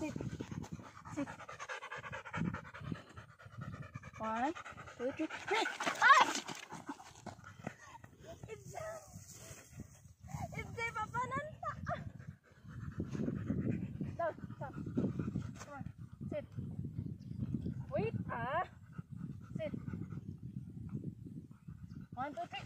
sit, sit. One, two, three, hey! Ah! Ibsay! Ibsay, papanan pa! Ah! Down, down. Come on, sit. Wait, ah! Sit. One, two, three.